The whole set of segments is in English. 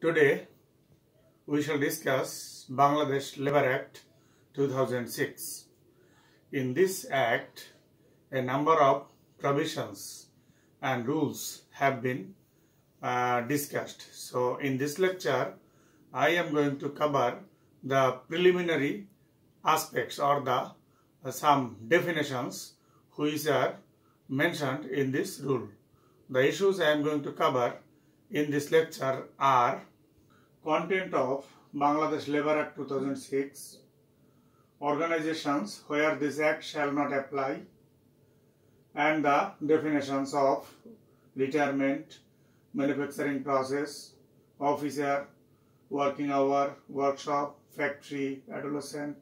Today we shall discuss Bangladesh Labor Act 2006. In this act, a number of provisions and rules have been uh, discussed. So in this lecture, I am going to cover the preliminary aspects or the uh, some definitions which are mentioned in this rule. The issues I am going to cover in this lecture are content of Bangladesh Labor Act 2006, organizations where this act shall not apply, and the definitions of retirement, manufacturing process, officer, working hour, workshop, factory, adolescent,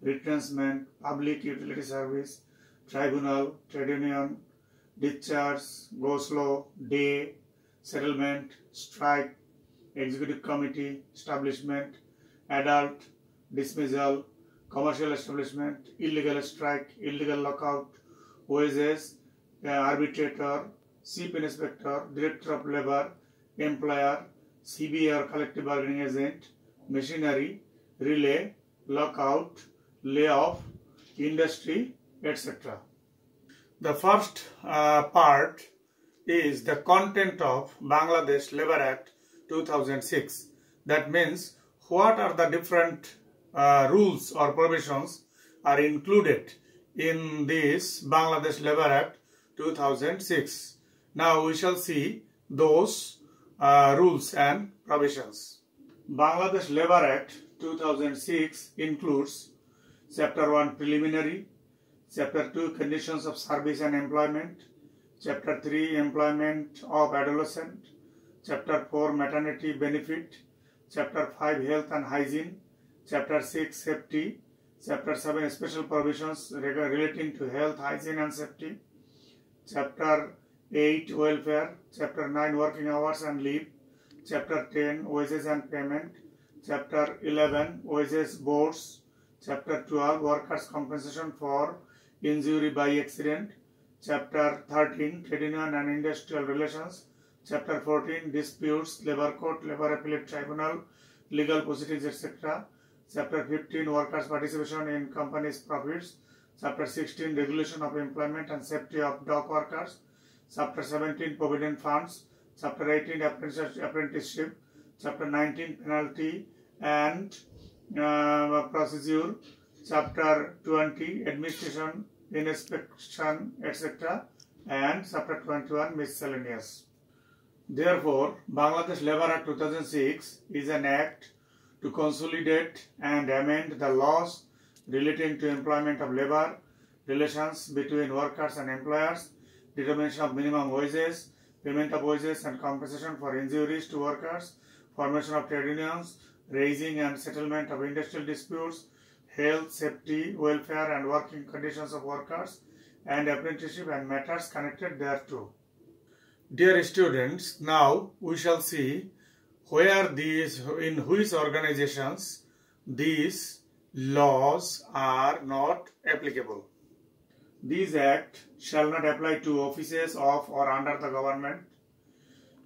retrenchment, public utility service, tribunal, trade union, discharge, go slow, day, settlement, strike, executive committee, establishment, adult, dismissal, commercial establishment, illegal strike, illegal lockout, wages, uh, arbitrator, chief inspector, director of labor, employer, CBA or collective bargaining agent, machinery, relay, lockout, layoff, industry, etc. The first uh, part is the content of Bangladesh Labor Act 2006. That means what are the different uh, rules or provisions are included in this Bangladesh Labor Act 2006. Now we shall see those uh, rules and provisions. Bangladesh Labor Act 2006 includes Chapter 1 Preliminary, Chapter 2 Conditions of Service and Employment, Chapter 3 Employment of Adolescent, Chapter 4 Maternity Benefit, Chapter 5 Health and Hygiene, Chapter 6 Safety, Chapter 7 Special Provisions relating to Health, Hygiene and Safety, Chapter 8 Welfare, Chapter 9 Working Hours and Leave, Chapter 10 Wages and Payment, Chapter 11 Wages Boards, Chapter 12 Workers' Compensation for Injury by Accident, Chapter 13 Trade Union and Industrial Relations, Chapter 14 Disputes, Labor Court, Labor Appellate Tribunal, Legal Proceedings, etc. Chapter 15 Workers' Participation in Companies' Profits, Chapter 16 Regulation of Employment and Safety of Dock Workers, Chapter 17 Provident Funds, Chapter 18 Apprenticeship, Chapter 19 Penalty and uh, Procedure, Chapter 20 Administration, Inspection, etc. and Chapter 21 Miscellaneous. Therefore, Bangladesh Labor Act 2006 is an act to consolidate and amend the laws relating to employment of labor, relations between workers and employers, determination of minimum wages, payment of wages and compensation for injuries to workers, formation of trade unions, raising and settlement of industrial disputes, health, safety, welfare and working conditions of workers, and apprenticeship and matters connected thereto. Dear students, now we shall see where these, in which organizations these laws are not applicable. These act shall not apply to offices of or under the government,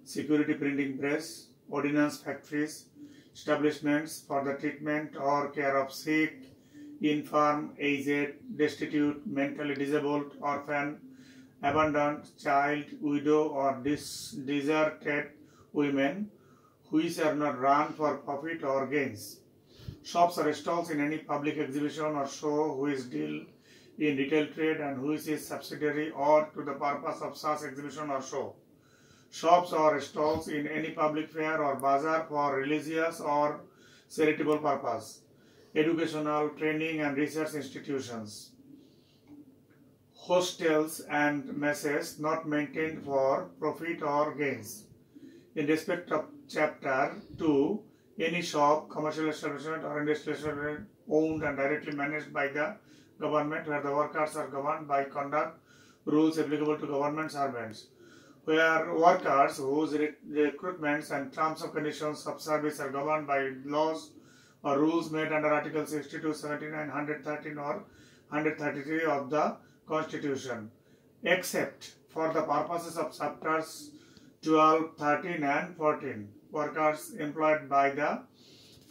security printing press, ordnance factories, establishments for the treatment or care of sick, infirm, aged, destitute, mentally disabled, orphan, abandoned child, widow or dis deserted women which are not run for profit or gains. Shops or stalls in any public exhibition or show which deal in retail trade and which is subsidiary or to the purpose of such exhibition or show. Shops or stalls in any public fair or bazaar for religious or charitable purpose. Educational, training and research institutions hostels and messes not maintained for profit or gains. In respect of chapter 2, any shop, commercial establishment or industrial establishment owned and directly managed by the government where the workers are governed by conduct rules applicable to government servants. Where workers whose recruitments and terms of conditions of service are governed by laws or rules made under Article 62, 79, 113 or 133 of the Constitution, except for the purposes of chapters 12, 13 and 14. Workers employed by the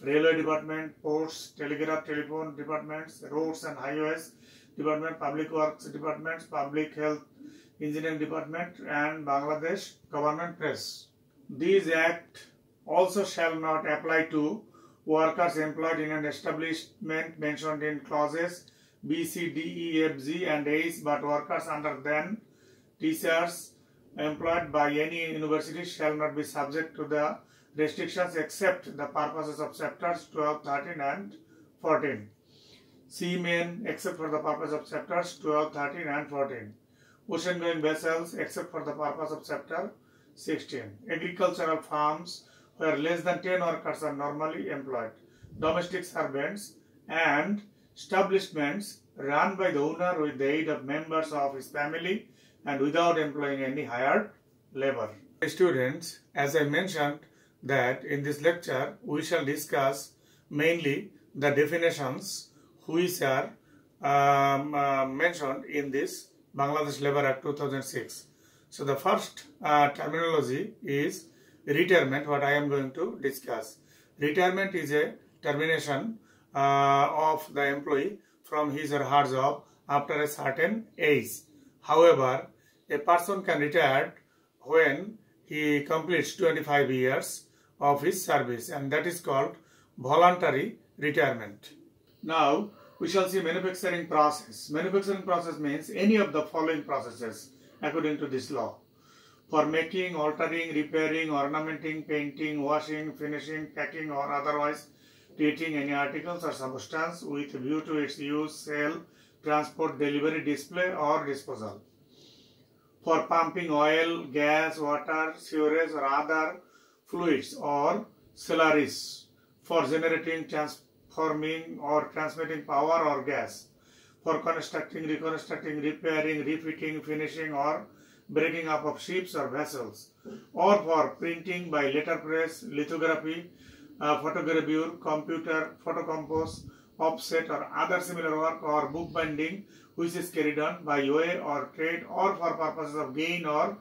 Railway Department, Ports, Telegraph, Telephone Departments, Roads and Highways Department, Public Works Departments, Public Health Engineering Department and Bangladesh Government Press. These Act also shall not apply to workers employed in an establishment mentioned in clauses B, C, D, E, F, G and H but workers under then teachers employed by any university shall not be subject to the restrictions except the purposes of chapters 12, 13 and 14. Seamen except for the purpose of chapters 12, 13 and 14. Ocean going vessels except for the purpose of chapter 16. Agricultural farms where less than 10 workers are normally employed. Domestic servants and establishments run by the owner with the aid of members of his family and without employing any hired labor. Students, as I mentioned that in this lecture we shall discuss mainly the definitions which are um, uh, mentioned in this Bangladesh Labour Act 2006. So the first uh, terminology is retirement what I am going to discuss. Retirement is a termination uh, of the employee from his or her job after a certain age. However, a person can retire when he completes 25 years of his service and that is called voluntary retirement. Now, we shall see manufacturing process. Manufacturing process means any of the following processes according to this law. For making, altering, repairing, ornamenting, painting, washing, finishing, packing or otherwise treating any articles or substance with view to its use, sale, transport, delivery, display or disposal. For pumping oil, gas, water, sewerage or other fluids or slurries. For generating, transforming or transmitting power or gas. For constructing, reconstructing, repairing, refitting, finishing or breaking up of ships or vessels. Or for printing by letterpress, lithography, uh, photogravure, computer, photocompose, offset or other similar work or bookbinding which is carried on by way or trade or for purposes of gain or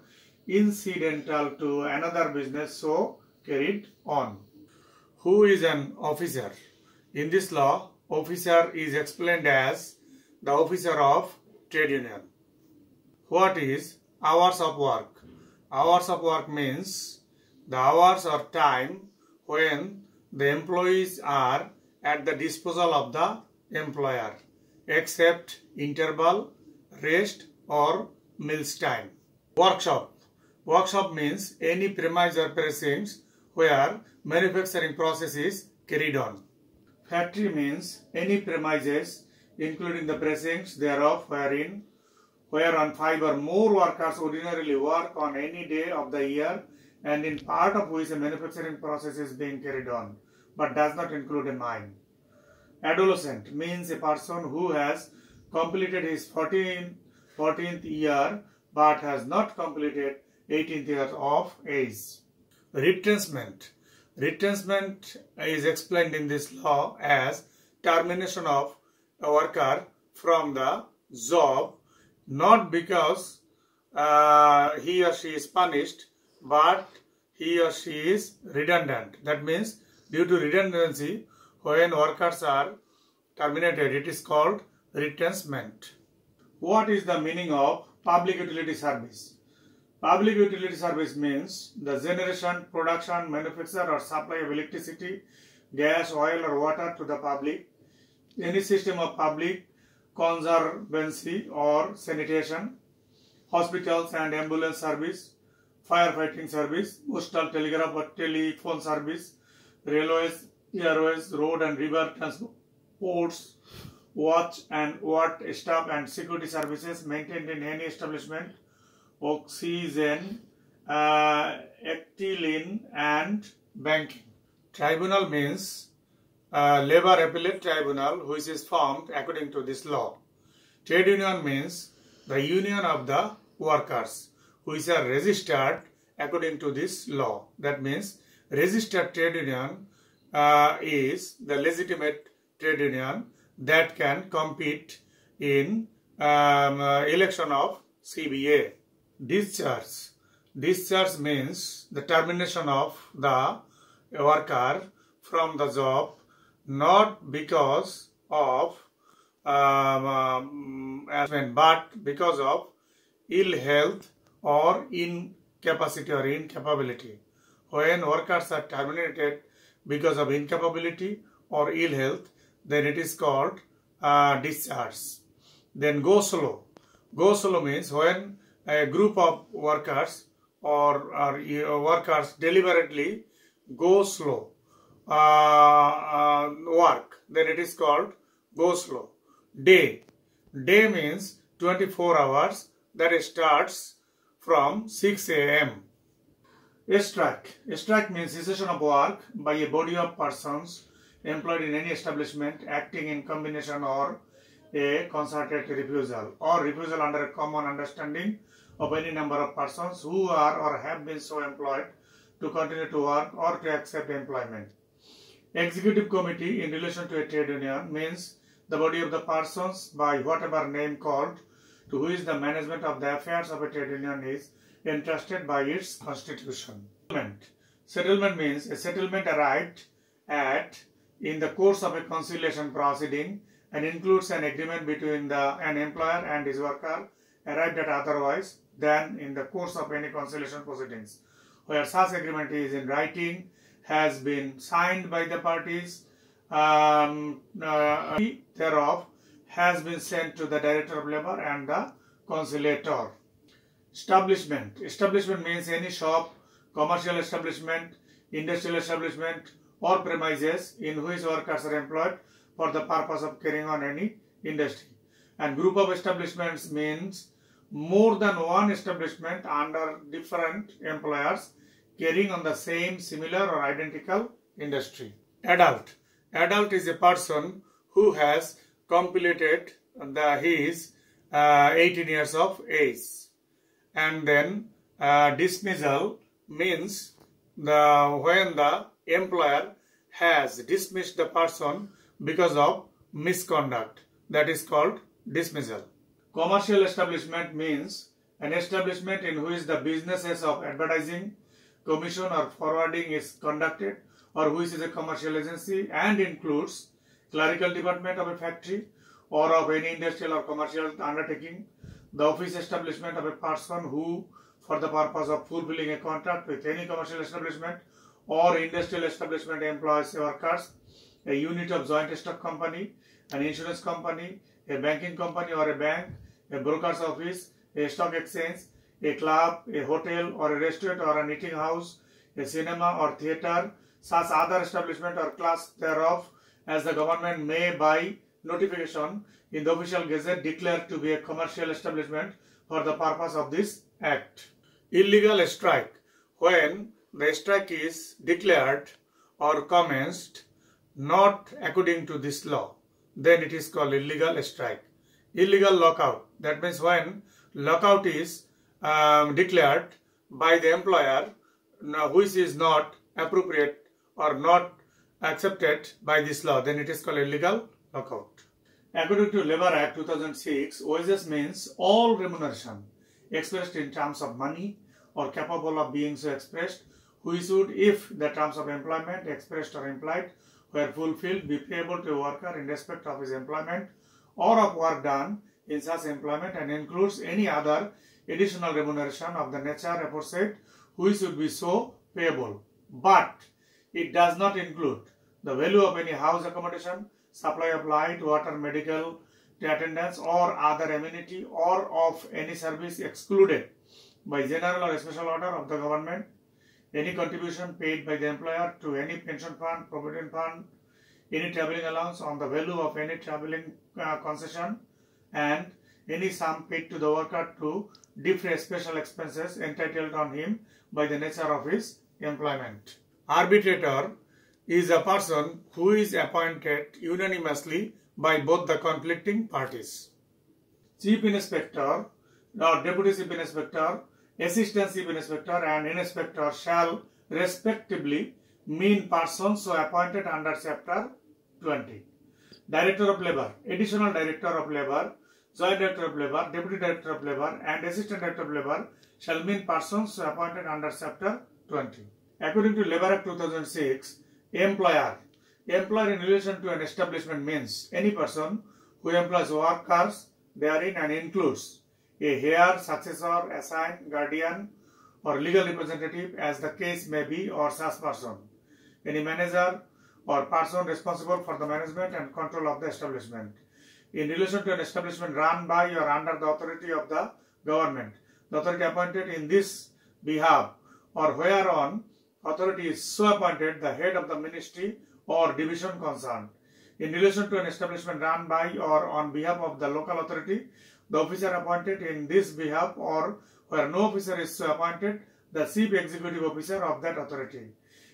incidental to another business so carried on. Who is an officer? In this law, officer is explained as the officer of trade union. What is hours of work? Hours of work means the hours or time when the employees are at the disposal of the employer except interval, rest or meals time. Workshop. Workshop means any premise or precincts where manufacturing process is carried on. Factory means any premises including the precincts thereof wherein where on five or more workers ordinarily work on any day of the year and in part of which a manufacturing process is being carried on, but does not include a mine. Adolescent means a person who has completed his 14, 14th year but has not completed 18th year of age. Retrenchment. Retrenchment is explained in this law as termination of a worker from the job not because uh, he or she is punished but he or she is redundant. That means due to redundancy when workers are terminated it is called retrenchment. What is the meaning of public utility service? Public utility service means the generation, production, manufacture or supply of electricity, gas, oil or water to the public, any system of public conservancy or sanitation, hospitals and ambulance service, firefighting service, postal telegraph or telephone service, railways, airways, road and river transports, watch and ward staff and security services maintained in any establishment, oxygen, uh, and banking. Tribunal means labor appellate tribunal which is formed according to this law. Trade union means the union of the workers which are registered according to this law. That means registered trade union uh, is the legitimate trade union that can compete in um, uh, election of CBA. Discharge. Discharge means the termination of the worker from the job not because of um, um, but because of ill health or incapacity or incapability. When workers are terminated because of incapability or ill health, then it is called uh, discharge. Then go slow. Go slow means when a group of workers or, or uh, workers deliberately go slow uh, uh, work, then it is called go slow. Day. Day means 24 hours that starts from 6 a.m. Strike. Strike means cessation of work by a body of persons employed in any establishment acting in combination or a concerted refusal or refusal under a common understanding of any number of persons who are or have been so employed to continue to work or to accept employment. Executive committee in relation to a trade union means the body of the persons by whatever name called to which the management of the affairs of a trade union is entrusted by its constitution. Settlement. Settlement means a settlement arrived at in the course of a conciliation proceeding and includes an agreement between the, an employer and his worker arrived at otherwise than in the course of any conciliation proceedings, where such agreement is in writing, has been signed by the parties, um, uh, thereof has been sent to the Director of Labour and the conciliator. Establishment. Establishment means any shop, commercial establishment, industrial establishment or premises in which workers are employed for the purpose of carrying on any industry. And group of establishments means more than one establishment under different employers carrying on the same, similar or identical industry. Adult. Adult is a person who has completed the, his uh, 18 years of age. And then uh, dismissal means the when the employer has dismissed the person because of misconduct. That is called dismissal. Commercial establishment means an establishment in which the businesses of advertising, commission or forwarding is conducted or which is a commercial agency and includes clerical department of a factory or of any industrial or commercial undertaking, the office establishment of a person who for the purpose of fulfilling a contract with any commercial establishment or industrial establishment employs workers, a unit of joint stock company, an insurance company, a banking company or a bank, a broker's office, a stock exchange, a club, a hotel or a restaurant or a eating house, a cinema or theatre, such other establishment or class thereof as the government may by notification in the official gazette declare to be a commercial establishment for the purpose of this act. Illegal strike when the strike is declared or commenced not according to this law then it is called illegal strike. Illegal lockout that means when lockout is um, declared by the employer which is not appropriate or not accepted by this law then it is called illegal lockout. According to Labour Act 2006, wages means all remuneration expressed in terms of money or capable of being so expressed, which would, if the terms of employment expressed or implied were fulfilled, be payable to a worker in respect of his employment or of work done in such employment and includes any other additional remuneration of the nature aforesaid which would be so payable. But it does not include the value of any house accommodation, supply of light, water, medical attendance or other amenity or of any service excluded by general or special order of the government, any contribution paid by the employer to any pension fund, provident fund, any travelling allowance on the value of any travelling uh, concession and any sum paid to the worker to defray special expenses entitled on him by the nature of his employment. Arbitrator is a person who is appointed unanimously by both the conflicting parties. Chief Inspector or Deputy Chief Inspector, Assistant Chief Inspector and Inspector shall respectively mean persons so appointed under Chapter 20. Director of Labour, Additional Director of Labour, Joint Director of Labour, Deputy Director of Labour and Assistant Director of Labour shall mean persons appointed under Chapter 20. According to Labour Act 2006, employer. Employer in relation to an establishment means any person who employs workers therein and includes a heir, successor, assign, guardian, or legal representative as the case may be or such person. Any manager or person responsible for the management and control of the establishment. In relation to an establishment run by or under the authority of the government, the authority appointed in this behalf or whereon authority is so appointed the head of the ministry or division concerned. In relation to an establishment run by or on behalf of the local authority, the officer appointed in this behalf or where no officer is so appointed, the chief executive officer of that authority.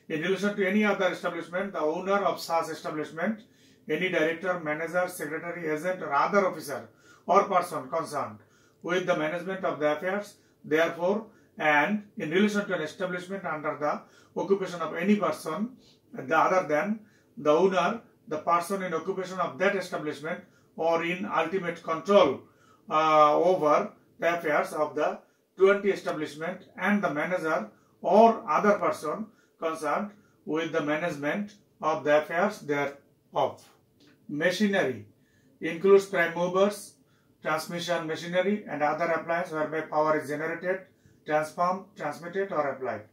In relation to any other establishment, the owner of such establishment, any director, manager, secretary, agent or other officer or person concerned with the management of the affairs, therefore, and in relation to an establishment under the occupation of any person the other than the owner, the person in occupation of that establishment or in ultimate control uh, over the affairs of the 20 establishment and the manager or other person concerned with the management of the affairs thereof. Machinery includes prime movers, transmission machinery and other appliances whereby power is generated, transformed, transmitted or applied.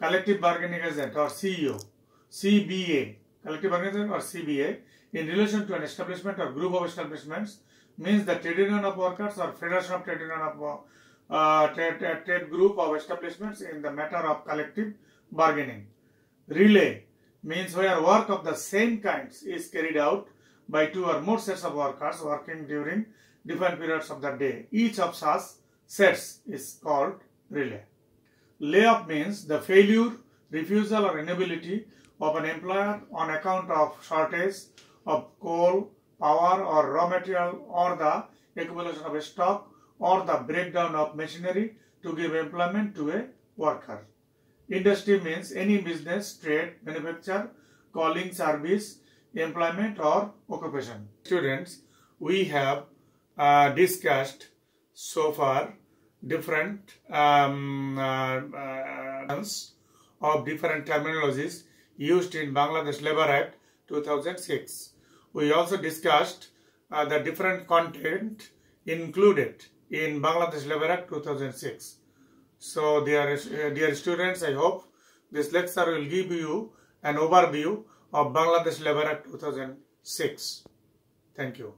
Collective bargaining agent or CEO, CBA, collective bargaining agent or CBA in relation to an establishment or group of establishments means the trade union of workers or federation of trade union of uh, trade, trade group of establishments in the matter of collective bargaining. Relay means where work of the same kinds is carried out by two or more sets of workers working during different periods of the day. Each of such sets is called relay. Layoff means the failure, refusal or inability of an employer on account of shortage of coal, power or raw material or the accumulation of a stock or the breakdown of machinery to give employment to a worker. Industry means any business, trade, manufacture, calling, service, employment or occupation. Students, we have uh, discussed so far different um, uh, uh, of different terminologies used in Bangladesh Labour Act 2006. We also discussed uh, the different content included in Bangladesh Labour Act 2006. So dear, uh, dear students, I hope this lecture will give you an overview of Bangladesh Labour Act 2006. Thank you.